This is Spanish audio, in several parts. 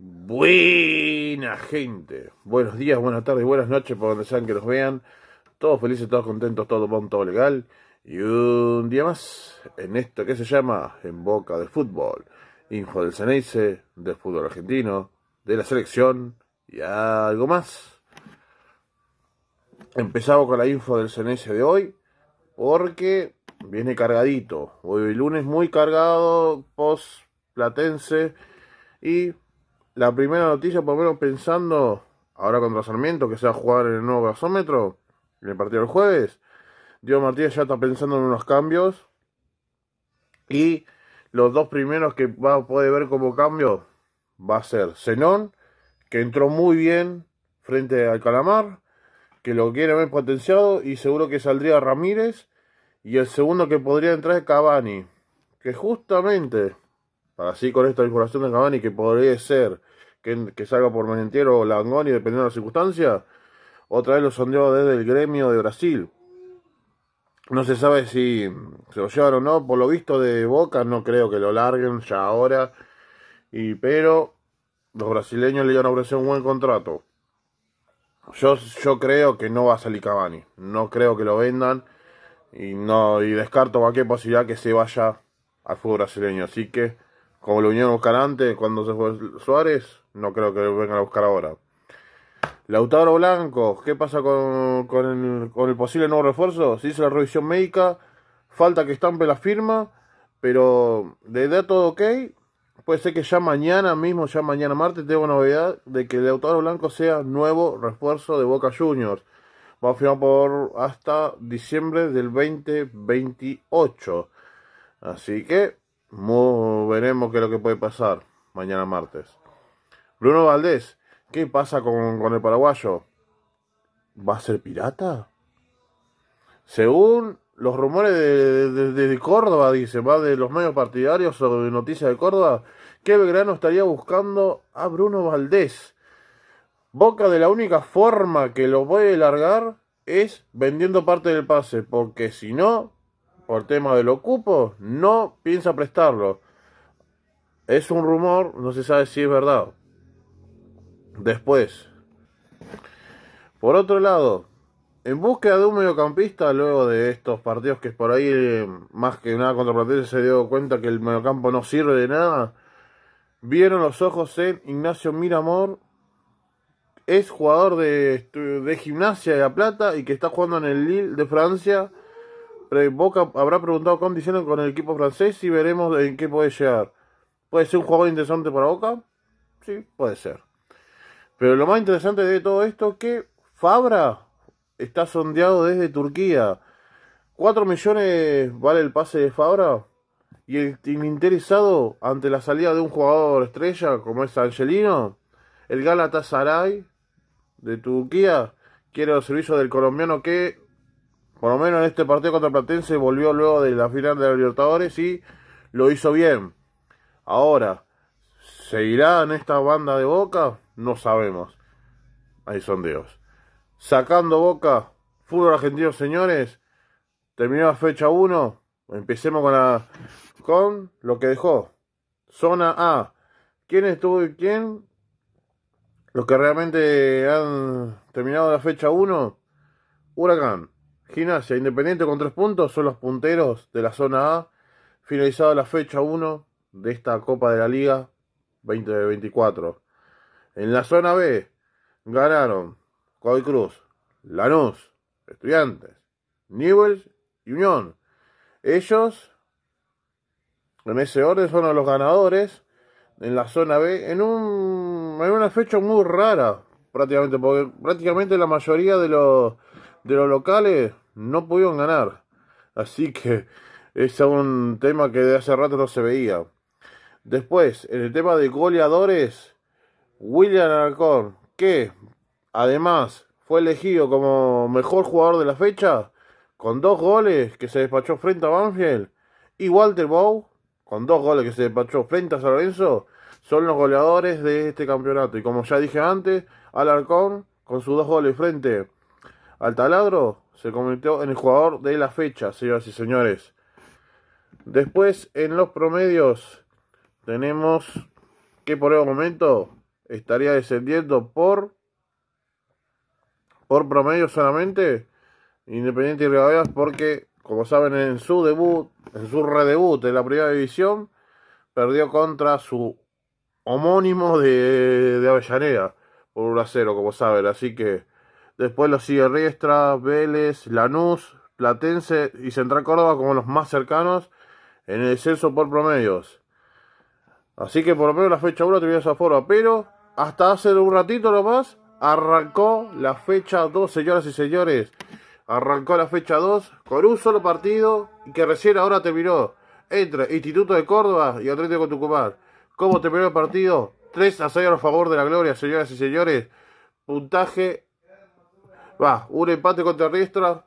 Buena gente. Buenos días, buenas tardes, buenas noches, por donde sean que nos vean. Todos felices, todos contentos, todo bon, todo legal. Y un día más en esto que se llama En Boca del Fútbol. Info del Ceneice, del fútbol argentino, de la selección y algo más. Empezamos con la info del Ceneice de hoy porque viene cargadito. Hoy lunes muy cargado, post platense y la primera noticia, por lo menos pensando ahora contra Sarmiento, que se va a jugar en el nuevo gasómetro, en el partido del jueves. Diego Martínez ya está pensando en unos cambios. Y los dos primeros que va a poder ver como cambio va a ser Zenón, que entró muy bien frente al Calamar, que lo quiere ver potenciado, y seguro que saldría Ramírez. Y el segundo que podría entrar es Cavani, que justamente para así con esta información de Cavani que podría ser que, salga por Menentiero o Langoni, dependiendo de las circunstancias, otra vez lo sondeó desde el gremio de Brasil. No se sabe si se lo llevan o no, por lo visto de Boca no creo que lo larguen ya ahora, y, pero los brasileños le iban a ofrecer un buen contrato. Yo, yo creo que no va a salir Cavani, no creo que lo vendan. Y no y descarto cualquier posibilidad que se vaya al fútbol brasileño, así que como lo vinieron a buscar antes, cuando se fue Suárez, no creo que lo vengan a buscar ahora. Lautaro Blanco, ¿qué pasa con, el, posible nuevo refuerzo? Se hizo la revisión médica, falta que estampe la firma, pero de todo ok. Puede ser que ya mañana mismo, ya mañana martes, tengo novedad de que Lautaro Blanco sea nuevo refuerzo de Boca Juniors. Va a firmar por hasta diciembre del 2028. Así que veremos qué es lo que puede pasar mañana martes. Bruno Valdés, ¿qué pasa con, el paraguayo? ¿Va a ser pirata? Según los rumores de, Córdoba, dice, va de los medios partidarios sobre noticias de Córdoba, que Belgrano estaría buscando a Bruno Valdés. Boca de la única forma que lo puede largar es vendiendo parte del pase, porque si no, por tema del ocupo, no piensa prestarlo. Es un rumor, no se sabe si es verdad. Después, por otro lado, en búsqueda de un mediocampista, luego de estos partidos que por ahí, más que nada contra Platense, se dio cuenta que el mediocampo no sirve de nada, vieron los ojos en Ignacio Miramor, es jugador de, de Gimnasia de La Plata y que está jugando en el Lille de Francia Boca habrá preguntado condiciones con el equipo francés y veremos en qué puede llegar. ¿Puede ser un jugador interesante para Boca? Sí, puede ser. Pero lo más interesante de todo esto es que Fabra está sondeado desde Turquía. 4 millones vale el pase de Fabra. Y el, interesado ante la salida de un jugador estrella como es Angelino, el Galatasaray de Turquía, quiere los servicios del colombiano que por lo menos en este partido contra Platense volvió luego de la final de la Libertadores y lo hizo bien. Ahora, ¿seguirá en esta banda de Boca? No sabemos. Hay sondeos. Sacando Boca, fútbol argentino, señores. Terminó la fecha 1. Empecemos con la con lo que dejó. Zona A. ¿Quién estuvo y quién? Los que realmente han terminado la fecha 1. Huracán. Gimnasia Independiente con tres puntos son los punteros de la zona A, finalizada la fecha 1 de esta Copa de la Liga 2024. En la zona B ganaron Coy Cruz, Lanús, Estudiantes, Newells y Unión. Ellos, en ese orden, son los ganadores en la zona B en, un, en una fecha muy rara, prácticamente, porque prácticamente la mayoría de los de los locales no pudieron ganar. Así que es un tema que de hace rato no se veía. Después, en el tema de goleadores, William Alarcón, que además fue elegido como mejor jugador de la fecha, con dos goles que se despachó frente a Banfield, y Walter Bow, con dos goles que se despachó frente a San Lorenzo, son los goleadores de este campeonato. Y como ya dije antes, Alarcón, con sus dos goles frente al taladro se convirtió en el jugador de la fecha, señoras y señores. Después, en los promedios, tenemos que por el momento estaría descendiendo por por promedio solamente Independiente y Rivadavia porque como saben en su debut en su redebut en la primera división perdió contra su homónimo de, de Avellaneda por 1 a 0 como saben así que después lo sigue Riestra, Vélez, Lanús Platense y Central Córdoba como los más cercanos en el descenso por promedios. Así que por lo menos la fecha 1 tenía esa forma, pero hasta hace un ratito nomás arrancó la fecha 2, señoras y señores. Arrancó la fecha 2 con un solo partido y que recién ahora terminó entre Instituto de Córdoba y Atlético Tucumán. ¿Cómo terminó el partido? 3 a 6 a favor de la gloria, señoras y señores. Puntaje. Va, un empate contra Riestra,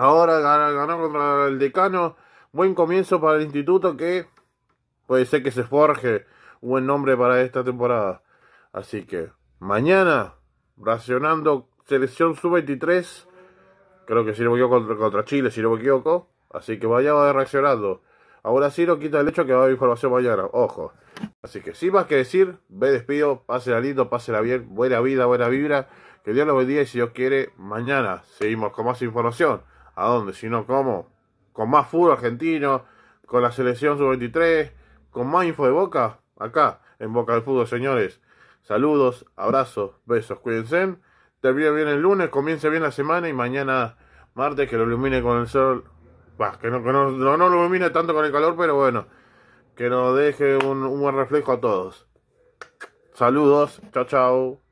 Ahora ganó, contra el decano. Buen comienzo para el instituto que puede ser que se forje un buen nombre para esta temporada. Así que mañana, racionando selección sub-23, creo que si no me equivoco contra, contra, Chile, si no me equivoco. Así que vaya reaccionando. Ahora sí no quita el hecho que va a haber información mañana. Ojo. Así que sin más que decir, me despido, pásela lindo, pásela bien, buena vida, buena vibra. Que Dios lo bendiga y si Dios quiere, mañana seguimos con más información. ¿A dónde? Si no, ¿cómo? Con más fútbol argentino, con la selección sub-23, con más info de Boca, acá, en Boca del Fútbol, señores. Saludos, abrazos, besos, cuídense. Termine bien el lunes, comience bien la semana y mañana, martes, que lo ilumine con el sol. Que, no, que no, no, lo ilumine tanto con el calor, pero bueno, que nos deje un, un buen reflejo a todos. Saludos, chao, chao.